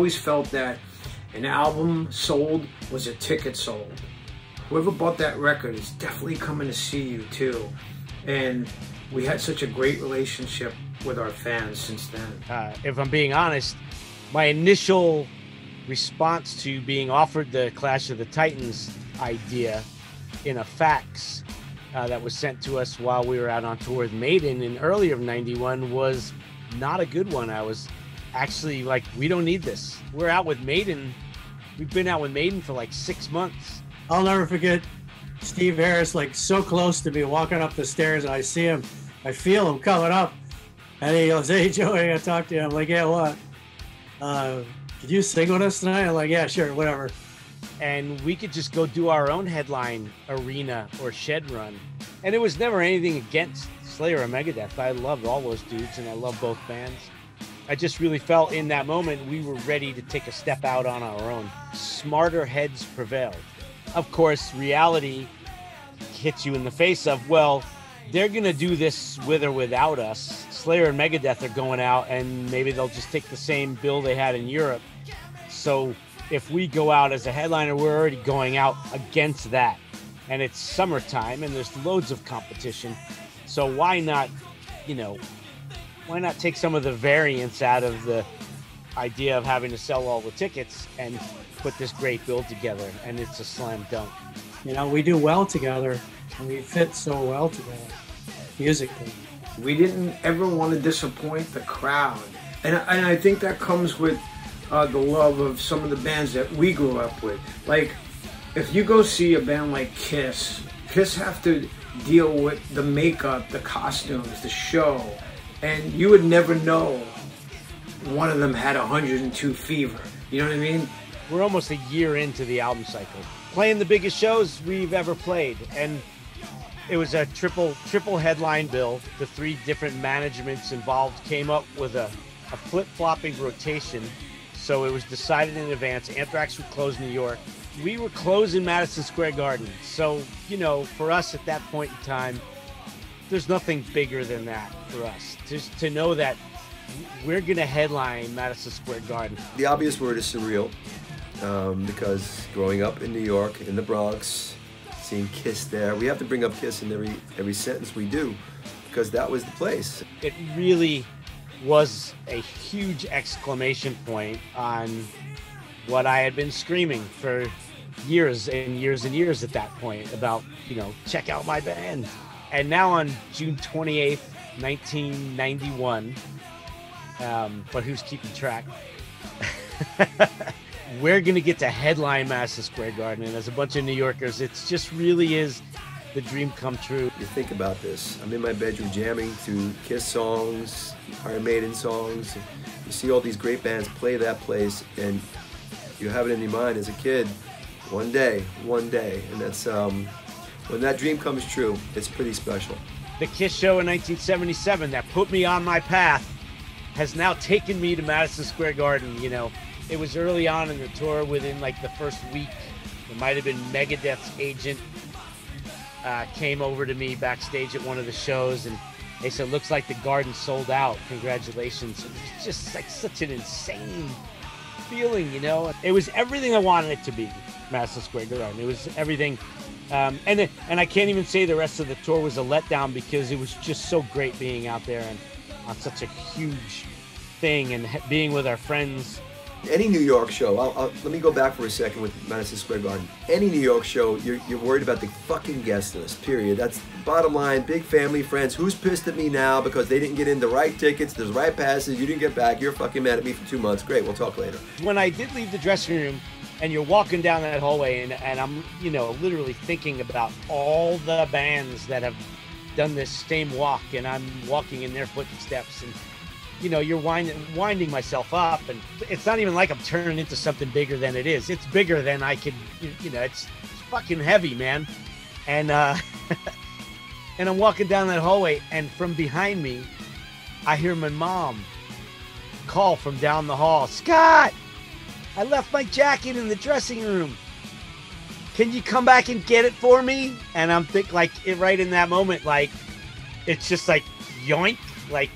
always felt that an album sold was a ticket sold. Whoever bought that record is definitely coming to see you too. And we had such a great relationship with our fans since then. Uh, if I'm being honest, my initial response to being offered the Clash of the Titans idea in a fax uh, that was sent to us while we were out on tour with Maiden in earlier of 91 was not a good one. I was actually like, we don't need this. We're out with Maiden. We've been out with Maiden for like six months. I'll never forget Steve Harris, like so close to me, walking up the stairs, and I see him, I feel him coming up, and he goes, "Hey Joey, I talk to you." I'm like, "Yeah, what? Uh, did you sing with us tonight?" I'm like, "Yeah, sure, whatever." And we could just go do our own headline arena or shed run, and it was never anything against Slayer or Megadeth. I loved all those dudes, and I love both bands. I just really felt in that moment we were ready to take a step out on our own. Smarter heads prevailed. Of course, reality hits you in the face of, well, they're going to do this with or without us. Slayer and Megadeth are going out, and maybe they'll just take the same bill they had in Europe. So if we go out as a headliner, we're already going out against that. And it's summertime, and there's loads of competition. So why not, you know, why not take some of the variance out of the idea of having to sell all the tickets and put this great build together? And it's a slam dunk. You know, we do well together, and we fit so well together musically. We didn't ever want to disappoint the crowd. And, and I think that comes with uh, the love of some of the bands that we grew up with. Like, if you go see a band like Kiss, Kiss have to deal with the makeup, the costumes, the show, and you would never know one of them had 102 fever. You know what I mean? We're almost a year into the album cycle, playing the biggest shows we've ever played, and it was a triple triple headline bill. The three different managements involved came up with a, a flip flopping rotation. So it was decided in advance. Anthrax would close New York. We were closing Madison Square Garden. So, you know, for us at that point in time, there's nothing bigger than that for us. Just to know that we're going to headline Madison Square Garden. The obvious word is surreal um, because growing up in New York, in the Bronx, seeing Kiss there, we have to bring up Kiss in every every sentence we do because that was the place. It really was a huge exclamation point on what I had been screaming for years and years and years at that point about, you know, check out my band. And now on June 28th, 1991, um, but who's keeping track? We're going to get to headline Madison Square Garden. And as a bunch of New Yorkers, it just really is the dream come true. You think about this. I'm in my bedroom jamming to Kiss songs, Iron Maiden songs. You see all these great bands play that place, and you have it in your mind as a kid. One day, one day, and that's um, when that dream comes true. It's pretty special. The Kiss show in 1977 that put me on my path has now taken me to Madison Square Garden. You know, it was early on in the tour, within like the first week. It might have been Megadeth's agent uh, came over to me backstage at one of the shows and they said, "Looks like the garden sold out. Congratulations!" It was just like such an insane feeling, you know. It was everything I wanted it to be, Madison Square Garden. It was everything, um, and and I can't even say the rest of the tour was a letdown because it was just so great being out there and on such a huge thing and being with our friends any New York show, I'll, I'll, let me go back for a second with Madison Square Garden. Any New York show, you're, you're worried about the fucking guest list, period. That's bottom line. Big family, friends. Who's pissed at me now because they didn't get in the right tickets, the right passes, you didn't get back, you're fucking mad at me for two months. Great, we'll talk later. When I did leave the dressing room and you're walking down that hallway and, and I'm, you know, literally thinking about all the bands that have done this same walk and I'm walking in their footsteps and you know, you're winding winding myself up, and it's not even like I'm turning into something bigger than it is. It's bigger than I could, you know, it's, it's fucking heavy, man. And uh, and I'm walking down that hallway, and from behind me, I hear my mom call from down the hall, Scott, I left my jacket in the dressing room. Can you come back and get it for me? And I'm think like it right in that moment, like it's just like yoink, like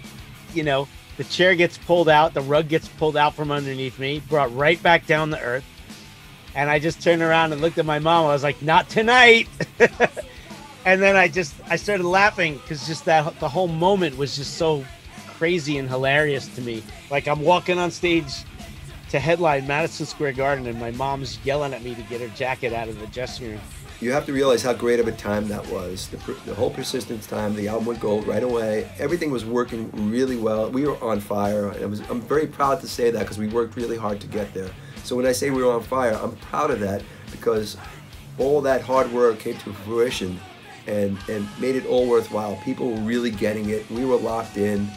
you know The chair gets pulled out, the rug gets pulled out from underneath me, brought right back down to earth. And I just turned around and looked at my mom. I was like, "Not tonight." and then I just I started laughing because just that the whole moment was just so crazy and hilarious to me. Like I'm walking on stage to headline Madison Square Garden, and my mom's yelling at me to get her jacket out of the dressing room. You have to realize how great of a time that was. The, the whole persistence time, the album went gold right away. Everything was working really well. We were on fire. Was, I'm very proud to say that because we worked really hard to get there. So when I say we were on fire, I'm proud of that because all that hard work came to fruition and, and made it all worthwhile. People were really getting it. We were locked in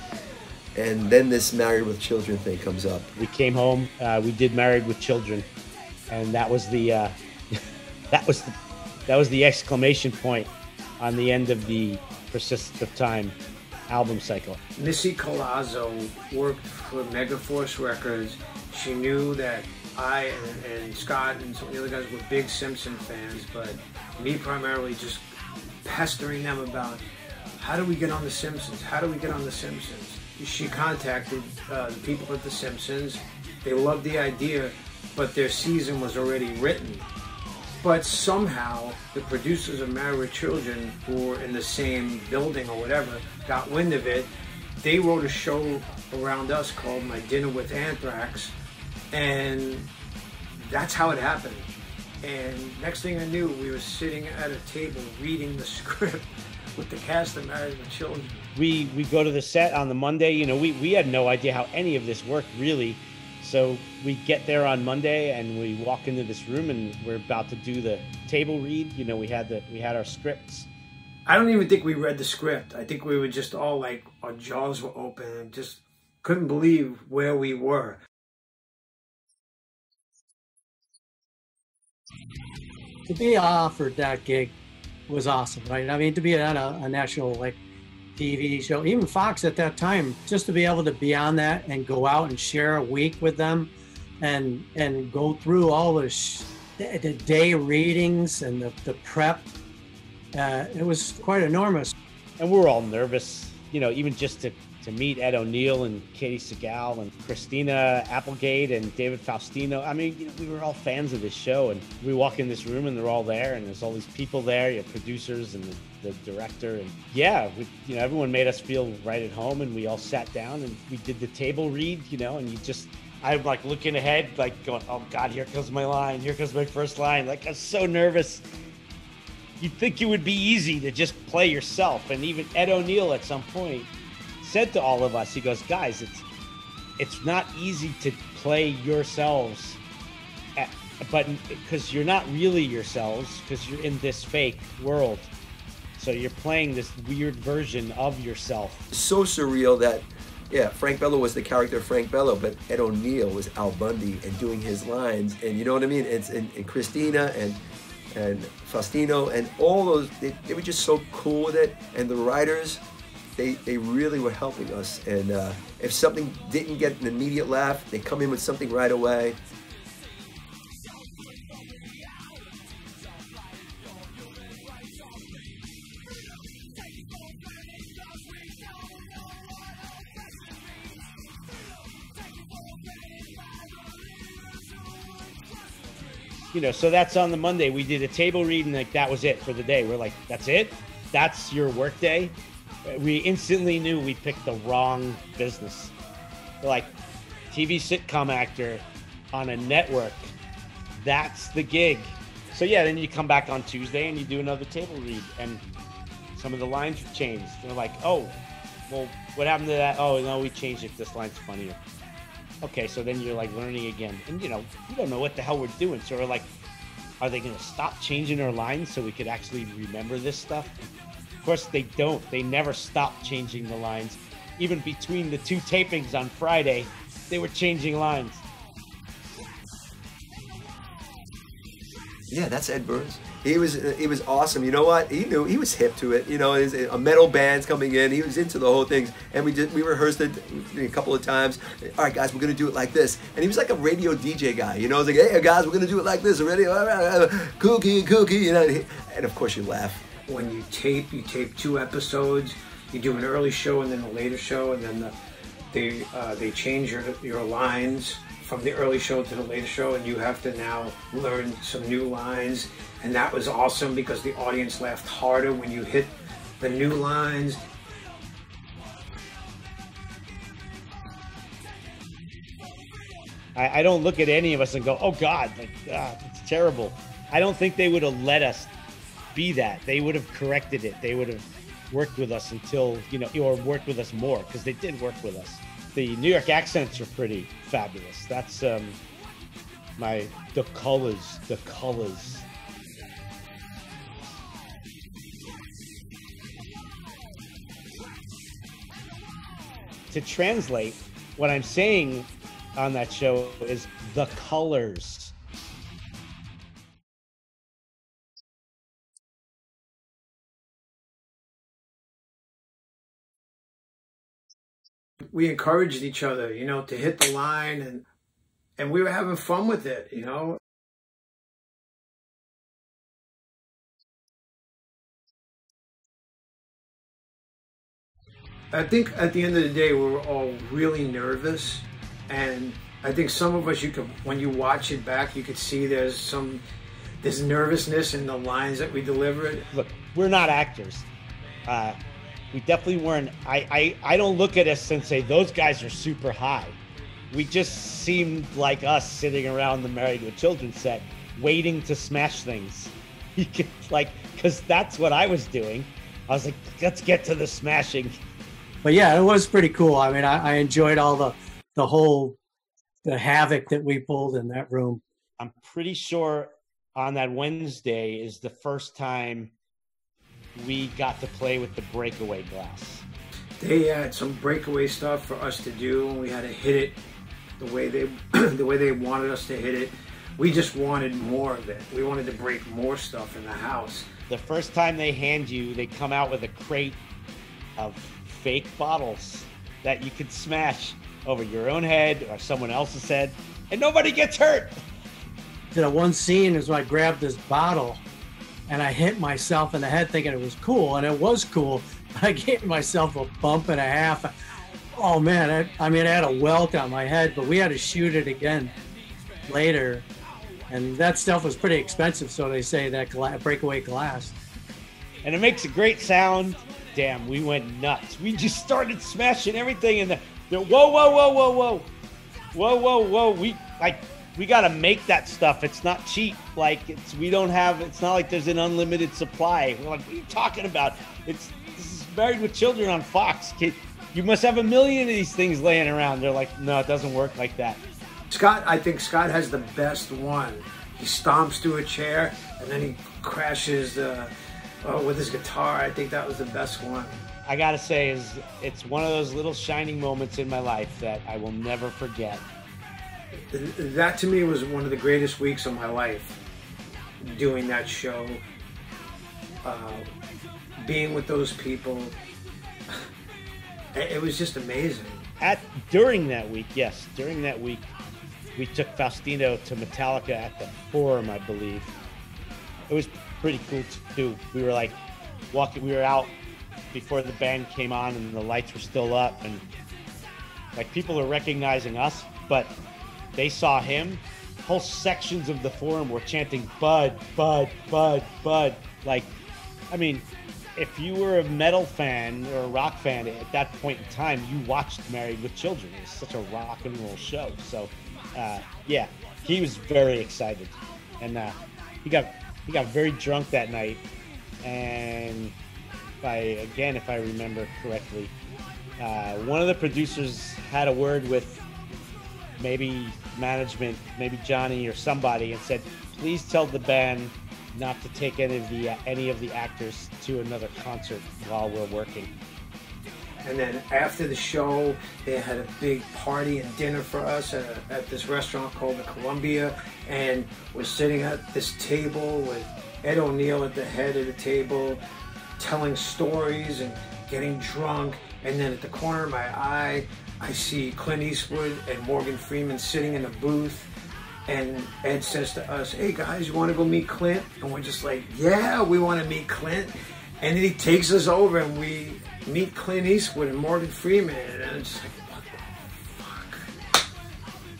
and then this married with children thing comes up. We came home. Uh, we did married with children, and that was the uh, that was the that was the exclamation point on the end of the Persistence of Time album cycle. Missi Callazzo worked for Megaforce Records. She knew that I and, and Scott and some of the other guys were big Simpson fans, but me primarily just pestering them about how do we get on The Simpsons? How do we get on The Simpsons? She contacted uh, the people at The Simpsons. They loved the idea, but their season was already written. But somehow, the producers of Married with Children, who were in the same building or whatever, got wind of it. They wrote a show around us called My Dinner with Anthrax, and that's how it happened. And next thing I knew, we were sitting at a table reading the script with the cast of Married with Children we we go to the set on the Monday. You know, we we had no idea how any of this worked really. So we get there on Monday and we walk into this room and we're about to do the table read. You know, we had the we had our scripts. I don't even think we read the script. I think we were just all like our jaws were open and just couldn't believe where we were. To be offered that gig was awesome, right? I mean, to be on a, a national like TV show, even Fox at that time, just to be able to be on that and go out and share a week with them and and go through all the, sh- the day readings and the, the prep, uh, it was quite enormous. And we're all nervous, you know, even just to to meet Ed O'Neill and Katey Sagal and Christina Applegate and David Faustino. I mean, you know, we were all fans of this show, and we walk in this room and they're all there, and there's all these people there, your producers and the, the director, and yeah, we, you know, everyone made us feel right at home, and we all sat down and we did the table read, you know, and you just. I'm like looking ahead, like going, "Oh God, here comes my line! Here comes my first line!" Like I'm so nervous you'd think it would be easy to just play yourself. And even Ed O'Neill at some point said to all of us, he goes, guys, it's it's not easy to play yourselves, at, but because you're not really yourselves, because you're in this fake world. So you're playing this weird version of yourself. So surreal that, yeah, Frank Bello was the character Frank Bello, but Ed O'Neill was Al Bundy and doing his lines, and you know what I mean? It's and, and Christina and and Faustino and all those they, they were just so cool with it, and the writers they, they really were helping us. And uh, if something didn't get an immediate laugh, they come in with something right away. You know, so that's on the Monday. We did a table read, and like that was it for the day. We're like, that's it. That's your work day we instantly knew we picked the wrong business. Like TV sitcom actor on a network. That's the gig. So yeah, then you come back on Tuesday and you do another table read and some of the lines have changed. They're like, oh, well, what happened to that? Oh no, we changed it. This line's funnier. Okay, so then you're like learning again. And you know, we don't know what the hell we're doing. So we're like, are they gonna stop changing our lines so we could actually remember this stuff? Course, they don't. They never stop changing the lines. Even between the two tapings on Friday, they were changing lines. Yeah, that's Ed Burns. He was he was awesome. You know what? He knew he was hip to it. You know, his, a metal band's coming in. He was into the whole thing, and we did we rehearsed it a couple of times. All right, guys, we're gonna do it like this. And he was like a radio DJ guy. You know, he's like, hey guys, we're gonna do it like this. Already, Kooky, kooky. You know, and of course you laugh when you tape, you tape two episodes. You do an early show and then a later show, and then the they uh, they change your your lines from the early show to the later show, and you have to now learn some new lines. And that was awesome because the audience laughed harder when you hit the new lines. I, I don't look at any of us and go, "Oh God, like ah, it's terrible." I don't think they would have let us be that. They would have corrected it. They would have worked with us until you know, or worked with us more because they did work with us. The New York accents are pretty fabulous. That's um, my the colors, the colors. To translate, what I'm saying on that show is the colors. We encouraged each other, you know, to hit the line and and we were having fun with it, you know. I think at the end of the day, we were all really nervous, and I think some of us, you could, when you watch it back, you could see there's some, there's nervousness in the lines that we delivered. Look, we're not actors. Uh, we definitely weren't. I, I, I don't look at us and say those guys are super high. We just seemed like us sitting around the Married with Children set, waiting to smash things. You could like, because that's what I was doing. I was like, let's get to the smashing. But yeah, it was pretty cool. I mean, I, I enjoyed all the the whole the havoc that we pulled in that room. I'm pretty sure on that Wednesday is the first time we got to play with the breakaway glass. They had some breakaway stuff for us to do, and we had to hit it the way they the way they wanted us to hit it. We just wanted more of it. We wanted to break more stuff in the house. The first time they hand you, they come out with a crate of fake bottles that you could smash over your own head or someone else's head, and nobody gets hurt. The one scene is when I grabbed this bottle and I hit myself in the head thinking it was cool, and it was cool. I gave myself a bump and a half. Oh man, I, I mean, I had a welt on my head, but we had to shoot it again later, and that stuff was pretty expensive. So they say that gla- breakaway glass. And it makes a great sound. Damn, we went nuts. We just started smashing everything in the, the whoa, whoa, whoa, whoa, whoa, whoa, whoa, whoa. We like we got to make that stuff. It's not cheap. Like it's we don't have. It's not like there's an unlimited supply. We're like, what are you talking about? It's this is married with children on Fox. Kid, you must have a million of these things laying around. They're like, no, it doesn't work like that. Scott, I think Scott has the best one. He stomps to a chair and then he crashes uh, uh, with his guitar. I think that was the best one. I gotta say, is it's one of those little shining moments in my life that I will never forget. That to me was one of the greatest weeks of my life. Doing that show, uh, being with those people, it was just amazing. At during that week, yes, during that week, we took Faustino to Metallica at the Forum, I believe. It was pretty cool too. We were like walking, we were out before the band came on and the lights were still up, and like people were recognizing us, but they saw him. Whole sections of the forum were chanting "Bud, Bud, Bud, Bud." Like, I mean, if you were a metal fan or a rock fan at that point in time, you watched Married with Children. It was such a rock and roll show. So, uh, yeah, he was very excited, and uh, he got he got very drunk that night. And I again, if I remember correctly, uh, one of the producers had a word with maybe management, maybe Johnny or somebody, and said, "Please tell the band not to take any of the uh, any of the actors to another concert while we're working." And then after the show, they had a big party and dinner for us at, a, at this restaurant called the Columbia. And we're sitting at this table with Ed O'Neill at the head of the table, telling stories and getting drunk. And then at the corner of my eye, I see Clint Eastwood and Morgan Freeman sitting in a booth, and Ed says to us, "Hey guys, you want to go meet Clint?" And we're just like, "Yeah, we want to meet Clint." And then he takes us over, and we meet Clint Eastwood and Morgan Freeman, and it's like, "What the fuck?"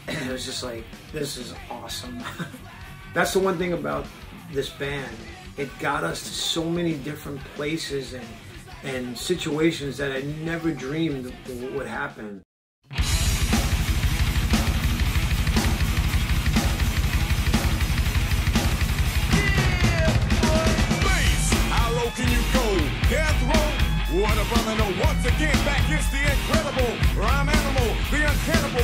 And it was just like, "This is awesome." That's the one thing about this band. It got us to so many different places and and situations that I never dreamed would happen. What a brother, once again, back is the incredible rhyme animal, the uncannibal